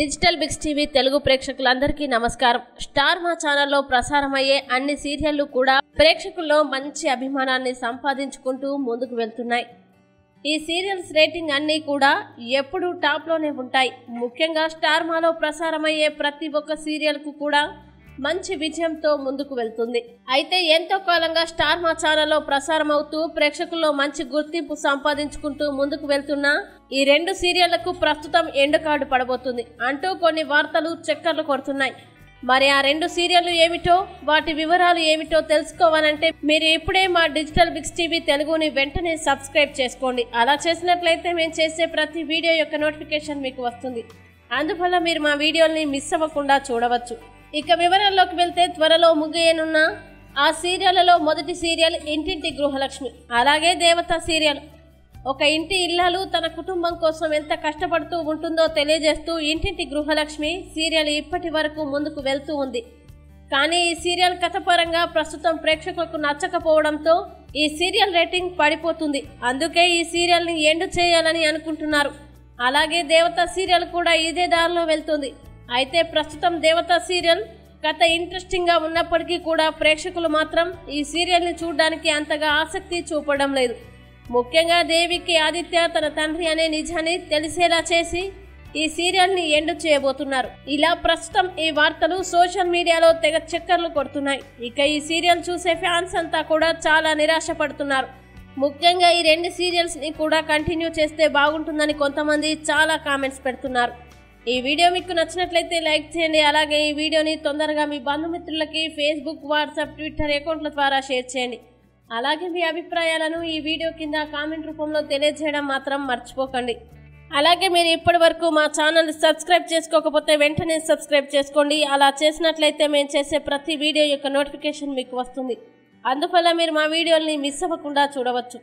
Digital Biggs TV Telugu ప్రేక్షకులందరికీ నమస్కారం. Star మా ఛానల్లో ప్రసారమయ్యే అన్ని సీరియళ్ళు కూడా ప్రేక్షకుల్లో మంచి అభిమానాన్ని సంపాదించుకుంటూ ముందుకు వెళ్తున్నాయి. ఈ సీరియల్స్ రేటింగ్ అన్నీ కూడా ఎప్పుడూ టాప్లోనే ఉంటాయి. ముఖ్యంగా స్టార్ మాలో ప్రసారమయ్యే ప్రతి ఒక్క సీరియల్కు కూడా మంచి విజయంతో ముందుకు వెళ్తుంది. అయితే ఎంతో కాలంగా స్టార్ మా ఛానల్లో ప్రసారం అవుతూ ప్రేక్షకుల్లో మంచి గుర్తింపు సంపాదించుకుంటూ ముందుకు వెళ్తున్న ఈ రెండు సీరియళ్ళకు ప్రస్తుతం ఎండుకార్డు పడబోతుంది. అంటూ కొన్ని వార్తలు చక్కర్లు కొడుతున్నాయి. మరి ఆ రెండు సీరియళ్ళు ఏమిటో వాటి వివరాలు ఏమిటో తెలుసుకోవాలంటే మీరు ఇప్పుడే మా డిజిటల్ బిక్స్ టీవీ తెలుగుని వెంటనే సబ్స్క్రైబ్ చేసుకోండి. అలా చేసినట్లయితే మేము చేసే ప్రతి వీడియో యొక్క నోటిఫికేషన్ మీకు వస్తుంది. అందువల్ల మీరు మా వీడియోల్ని మిస్ అవ్వకుండా చూడవచ్చు. ఇక వివరాల్లోకి వెళ్తే త్వరలో ముగియనున్న ఆ సీరియళ్ళలో మొదటి సీరియల్ ఇంటింటి గృహలక్ష్మి అలాగే దేవత సీరియల్. ఒక ఇంటి ఇల్లాలు తన కుటుంబం కోసం ఎంత కష్టపడుతూ ఉంటుందో తెలియజేస్తూ ఇంటింటి గృహలక్ష్మి సీరియల్ ఇప్పటి వరకు ముందుకు వెళ్తూ ఉంది. కానీ ఈ సీరియల్ కథపరంగా ప్రస్తుతం ప్రేక్షకులకు నచ్చకపోవడంతో ఈ సీరియల్ రేటింగ్ పడిపోతుంది. అందుకే ఈ సీరియల్ని ఎండు చేయాలని అనుకుంటున్నారు. అలాగే దేవత సీరియల్ కూడా ఇదే దారిలో వెళ్తుంది. అయితే ప్రస్తుతం దేవత సీరియల్ కథ ఇంట్రెస్టింగ్గా ఉన్నప్పటికీ కూడా ప్రేక్షకులు మాత్రం ఈ సీరియల్ని చూడడానికి అంతగా ఆసక్తి చూపడం లేదు. ముఖ్యంగా దేవికి ఆదిత్య తన తండ్రి అనే నిజాన్ని తెలిసేలా చేసి ఈ సీరియల్ని ఎండు చేయబోతున్నారు. ఇలా ప్రస్తుతం ఈ వార్తలు సోషల్ మీడియాలో తెగ చక్కర్లు కొడుతున్నాయి. ఇక ఈ సీరియల్ చూసే ఫ్యాన్స్ అంతా కూడా చాలా నిరాశపడుతున్నారు. ముఖ్యంగా ఈ రెండు సీరియల్స్ని కూడా కంటిన్యూ చేస్తే బాగుంటుందని కొంతమంది చాలా కామెంట్స్ పెడుతున్నారు. ఈ వీడియో మీకు నచ్చినట్లయితే లైక్ చేయండి. అలాగే ఈ వీడియోని తొందరగా మీ బంధుమిత్రులకి ఫేస్బుక్ వాట్సాప్ ట్విట్టర్ అకౌంట్ల ద్వారా షేర్ చేయండి. అలాగే మీ అభిప్రాయాలను ఈ వీడియో కింద కామెంట్ రూపంలో తెలియజేయడం మాత్రం మర్చిపోకండి. అలాగే మీరు ఇప్పటి వరకు మా ఛానల్ సబ్స్క్రైబ్ చేసుకోకపోతే వెంటనే సబ్స్క్రైబ్ చేసుకోండి. అలా చేసినట్లయితే మేము చేసే ప్రతి వీడియో యొక్క నోటిఫికేషన్ మీకు వస్తుంది. అందువల్ల మీరు మా వీడియోల్ని మిస్ అవ్వకుండా చూడవచ్చు.